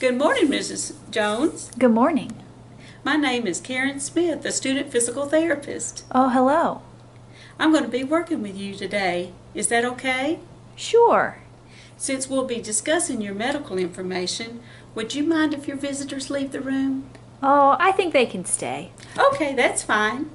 Good morning, Mrs. Jones. Good morning. My name is Karen Smith, a student physical therapist. Oh, hello. I'm going to be working with you today. Is that okay? Sure. Since we'll be discussing your medical information, would you mind if your visitors leave the room? Oh, I think they can stay. Okay, that's fine.